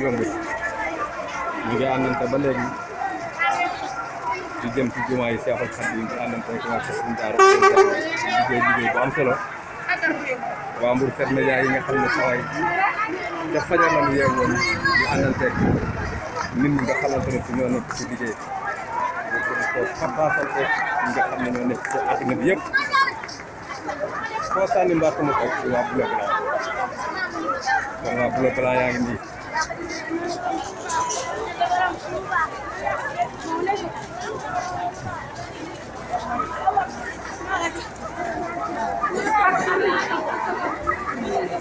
yomb ñu ngi àndante ba léegi di jëm ci jumaa yi Seexul Xadiim di àndante ak waa Kër Sëriñ Daara liggéey liggéey bu am solo waa Mbour Fête Média yi nga xam ne saway te fajar la ñu yeewoon ñu àndante ak nit ñi nga xamante ne ci ñoo nekk ci liggéey ko xabaasal ko ñi nga xam ne ñoo nekk ci àddina bi yëpp foo sànni mbaat mu toog ci waa Bleu Blanc kon waa Bleu Blanc yaa ngi nii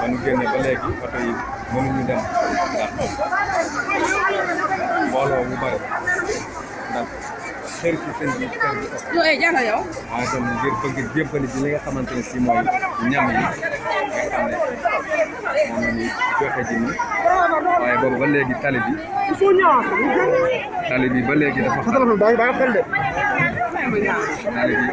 dañu génne ba léegi oto yi mënuñu dem ndax mbooloo mu bari ndax xër ci seen bi kër gi oto yow eh jàngal yow. waaye tam ngir bëgg jébbali bi li nga xamante ne si mooy ñam yi nga xam ne moom la ñuy joxe ji nii waaye boobu ba léegi tali bi tali bi ba léegi dafa xat tali bi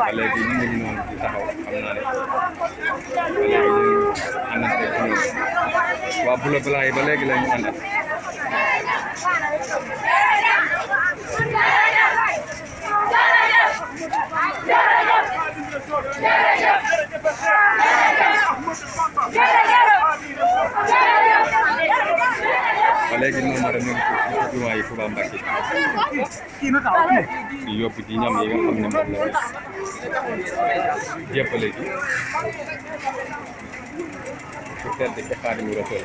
ba léegi ñu ngi noonu di taxaw xam naa ne àndante ci ñoom waa Bula Bala yi ba léegi la ñu àndal ba léegi noonu rek ñu ngi ci jumaa yi Touba Mbacké di yóbbu ci ñam yi nga xam ne moom la jéppale ji ku tedd ci Xaadimu Rasuul